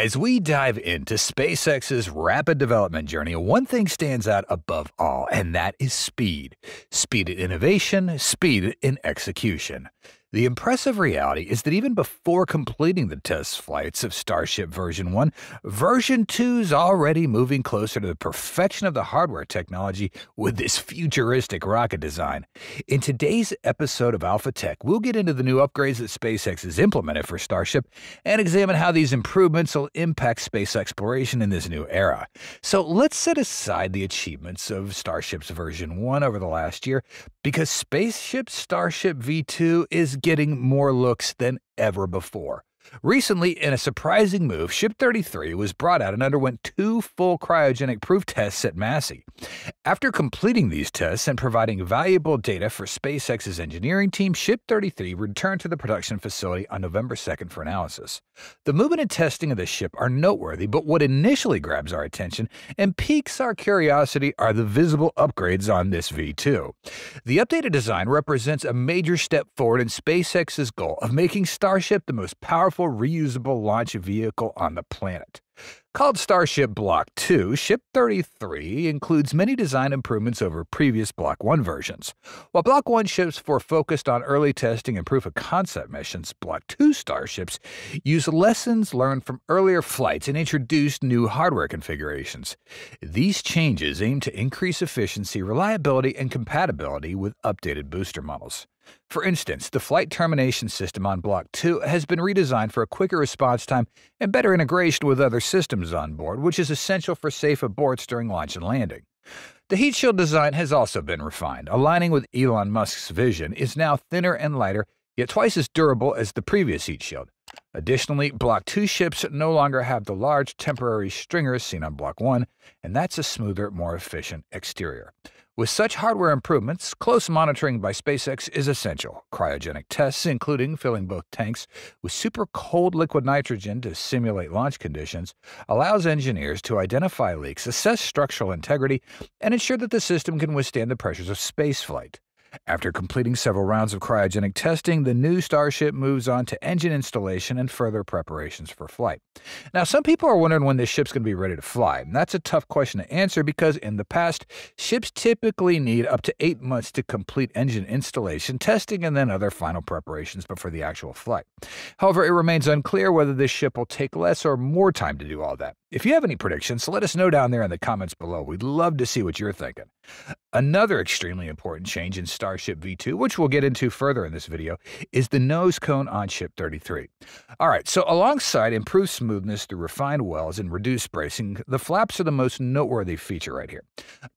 As we dive into SpaceX's rapid development journey, one thing stands out above all, and that is speed. Speed in innovation, speed in execution. The impressive reality is that even before completing the test flights of Starship version 1, version 2 is already moving closer to the perfection of the hardware technology with this futuristic rocket design. In today's episode of Alpha Tech, we'll get into the new upgrades that SpaceX has implemented for Starship and examine how these improvements will impact space exploration in this new era. So let's set aside the achievements of Starship's version 1 over the last year because Spaceship Starship V2 is getting more looks than ever before. Recently, in a surprising move, Ship 33 was brought out and underwent two full cryogenic proof tests at Massey. After completing these tests and providing valuable data for SpaceX's engineering team, Ship 33 returned to the production facility on November 2nd for analysis. The movement and testing of the ship are noteworthy, but what initially grabs our attention and piques our curiosity are the visible upgrades on this V2. The updated design represents a major step forward in SpaceX's goal of making Starship the most powerful powerful reusable launch vehicle on the planet. Called Starship Block 2, Ship 33 includes many design improvements over previous Block 1 versions. While Block 1 ships were focused on early testing and proof of concept missions, Block 2 starships use lessons learned from earlier flights and introduced new hardware configurations. These changes aim to increase efficiency, reliability, and compatibility with updated booster models. For instance, the flight termination system on Block 2 has been redesigned for a quicker response time and better integration with other systems on board, which is essential for safe aborts during launch and landing. The heat shield design has also been refined, aligning with Elon Musk's vision, is now thinner and lighter, yet twice as durable as the previous heat shield. Additionally, Block 2 ships no longer have the large temporary stringers seen on Block 1, and that's a smoother, more efficient exterior. With such hardware improvements, close monitoring by SpaceX is essential. Cryogenic tests, including filling both tanks with super cold liquid nitrogen to simulate launch conditions, allows engineers to identify leaks, assess structural integrity, and ensure that the system can withstand the pressures of spaceflight. After completing several rounds of cryogenic testing, the new Starship moves on to engine installation and further preparations for flight. Now, some people are wondering when this ship's going to be ready to fly. And that's a tough question to answer because in the past, ships typically need up to eight months to complete engine installation, testing, and then other final preparations before the actual flight. However, it remains unclear whether this ship will take less or more time to do all that. If you have any predictions, let us know down there in the comments below. We'd love to see what you're thinking. Another extremely important change in Starship V2, which we'll get into further in this video, is the nose cone on Ship 33. All right, so alongside improved smoothness through refined wells and reduced bracing, the flaps are the most noteworthy feature right here.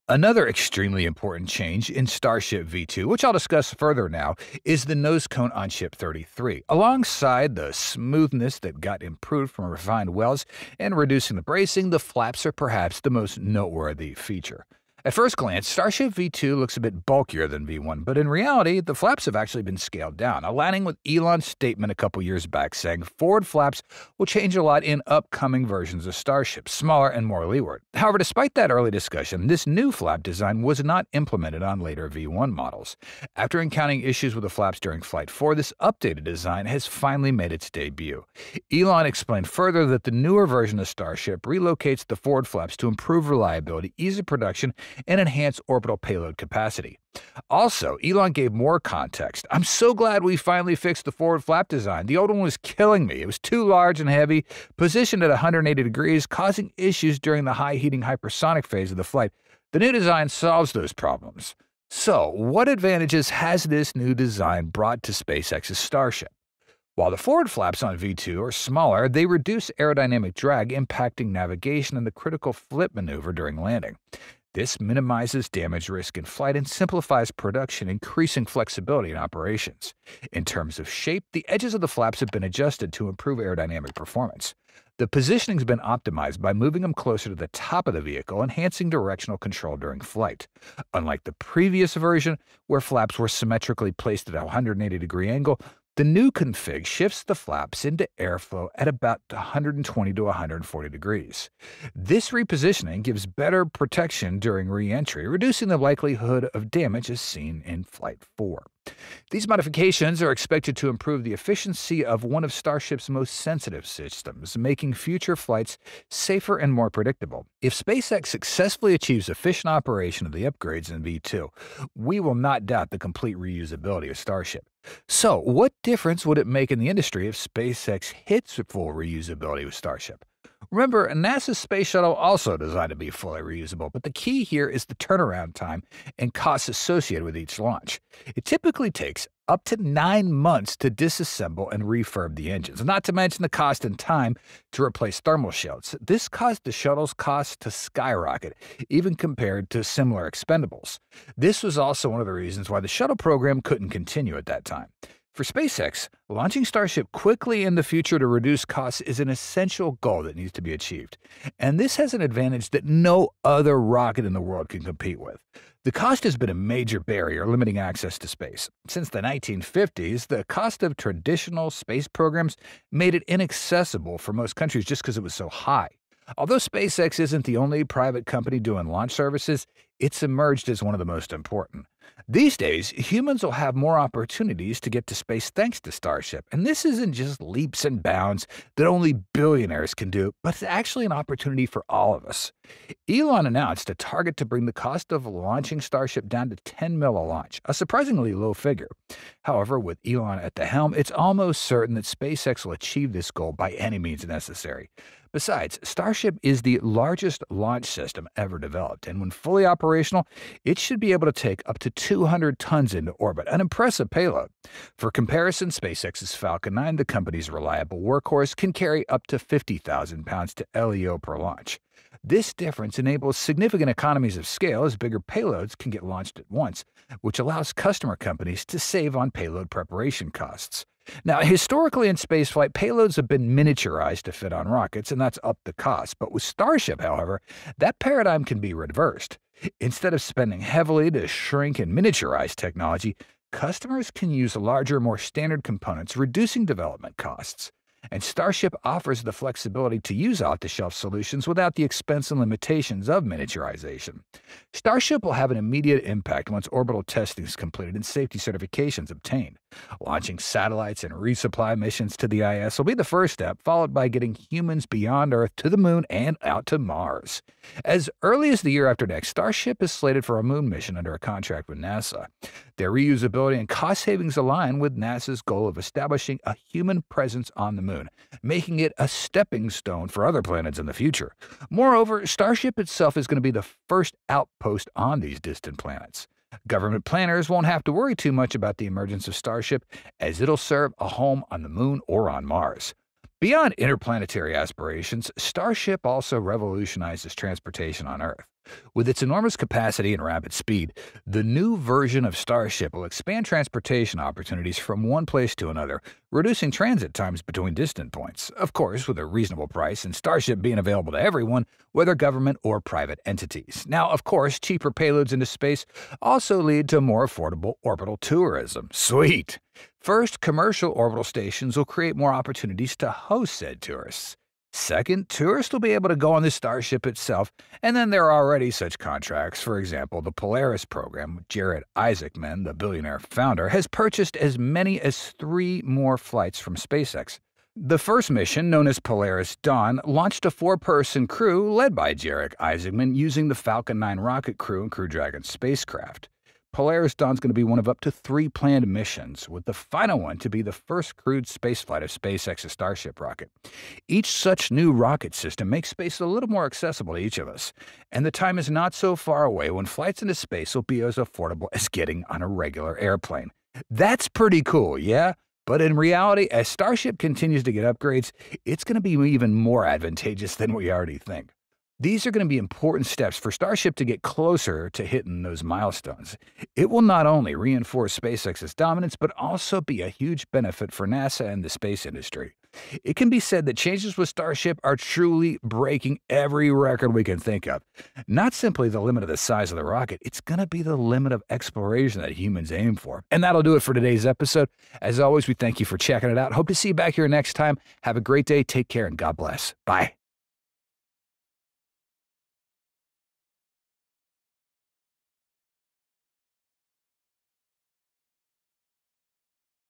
Another extremely important change in Starship V2, which I'll discuss further now, is the nose cone on Ship 33. Alongside the smoothness that got improved from refined wells and reducing the bracing, the flaps are perhaps the most noteworthy feature. At first glance, Starship V2 looks a bit bulkier than V1, but in reality, the flaps have actually been scaled down, aligning with Elon's statement a couple years back saying forward flaps will change a lot in upcoming versions of Starship, smaller and more leeward. However, despite that early discussion, this new flap design was not implemented on later V1 models. After encountering issues with the flaps during Flight 4, this updated design has finally made its debut. Elon explained further that the newer version of Starship relocates the forward flaps to improve reliability, ease of production, and enhance orbital payload capacity. Also, Elon gave more context. I'm so glad we finally fixed the forward flap design. The old one was killing me. It was too large and heavy, positioned at 180 degrees, causing issues during the high heating hypersonic phase of the flight. The new design solves those problems. So, what advantages has this new design brought to SpaceX's Starship? While the forward flaps on V2 are smaller, they reduce aerodynamic drag, impacting navigation and the critical flip maneuver during landing. This minimizes damage risk in flight and simplifies production, increasing flexibility in operations. In terms of shape, the edges of the flaps have been adjusted to improve aerodynamic performance. The positioning has been optimized by moving them closer to the top of the vehicle, enhancing directional control during flight. Unlike the previous version, where flaps were symmetrically placed at a 180 degree angle, The new config shifts the flaps into airflow at about 120 to 140 degrees. This repositioning gives better protection during re-entry, reducing the likelihood of damage as seen in Flight 4. These modifications are expected to improve the efficiency of one of Starship's most sensitive systems, making future flights safer and more predictable. If SpaceX successfully achieves efficient operation of the upgrades in V2, we will not doubt the complete reusability of Starship. So, what difference would it make in the industry if SpaceX hits full reusability with Starship? Remember, NASA's space shuttle also designed to be fully reusable, but the key here is the turnaround time and costs associated with each launch. It typically takes up to nine months to disassemble and refurb the engines, not to mention the cost and time to replace thermal shields. This caused the shuttle's cost to skyrocket, even compared to similar expendables. This was also one of the reasons why the shuttle program couldn't continue at that time. For SpaceX, launching Starship quickly in the future to reduce costs is an essential goal that needs to be achieved. And this has an advantage that no other rocket in the world can compete with. The cost has been a major barrier limiting access to space. Since the 1950s, the cost of traditional space programs made it inaccessible for most countries just because it was so high. Although SpaceX isn't the only private company doing launch services, it's emerged as one of the most important. These days, humans will have more opportunities to get to space thanks to Starship, and this isn't just leaps and bounds that only billionaires can do, but it's actually an opportunity for all of us. Elon announced a target to bring the cost of launching Starship down to 10 mil a launch, a surprisingly low figure. However, with Elon at the helm, it's almost certain that SpaceX will achieve this goal by any means necessary. Besides, Starship is the largest launch system ever developed, and when fully operational, it should be able to take up to 200 tons into orbit, an impressive payload. For comparison, SpaceX's Falcon 9, the company's reliable workhorse, can carry up to 50,000 pounds to LEO per launch. This difference enables significant economies of scale as bigger payloads can get launched at once, which allows customer companies to save on payload preparation costs. Now, historically in spaceflight, payloads have been miniaturized to fit on rockets, and that's up the cost. But with Starship, however, that paradigm can be reversed. Instead of spending heavily to shrink and miniaturize technology, customers can use larger, more standard components, reducing development costs and Starship offers the flexibility to use off-the-shelf solutions without the expense and limitations of miniaturization. Starship will have an immediate impact once orbital testing is completed and safety certifications obtained. Launching satellites and resupply missions to the IS will be the first step, followed by getting humans beyond Earth to the moon and out to Mars. As early as the year after next, Starship is slated for a moon mission under a contract with NASA. Their reusability and cost savings align with NASA's goal of establishing a human presence on the moon, making it a stepping stone for other planets in the future. Moreover, Starship itself is going to be the first outpost on these distant planets. Government planners won't have to worry too much about the emergence of Starship, as it'll serve a home on the moon or on Mars. Beyond interplanetary aspirations, Starship also revolutionizes transportation on Earth. With its enormous capacity and rapid speed, the new version of Starship will expand transportation opportunities from one place to another, reducing transit times between distant points, of course, with a reasonable price, and Starship being available to everyone, whether government or private entities. Now, of course, cheaper payloads into space also lead to more affordable orbital tourism. Sweet! First, commercial orbital stations will create more opportunities to host said tourists. Second, tourists will be able to go on the Starship itself, and then there are already such contracts. For example, the Polaris program, Jared Isaacman, the billionaire founder, has purchased as many as three more flights from SpaceX. The first mission, known as Polaris Dawn, launched a four person crew led by Jared Isaacman using the Falcon 9 rocket crew and Crew Dragon spacecraft. Polaris Dawn is going to be one of up to three planned missions, with the final one to be the first crewed spaceflight of SpaceX's Starship rocket. Each such new rocket system makes space a little more accessible to each of us, and the time is not so far away when flights into space will be as affordable as getting on a regular airplane. That's pretty cool, yeah? But in reality, as Starship continues to get upgrades, it's going to be even more advantageous than we already think. These are going to be important steps for Starship to get closer to hitting those milestones. It will not only reinforce SpaceX's dominance, but also be a huge benefit for NASA and the space industry. It can be said that changes with Starship are truly breaking every record we can think of. Not simply the limit of the size of the rocket, it's going to be the limit of exploration that humans aim for. And that'll do it for today's episode. As always, we thank you for checking it out. Hope to see you back here next time. Have a great day, take care, and God bless. Bye.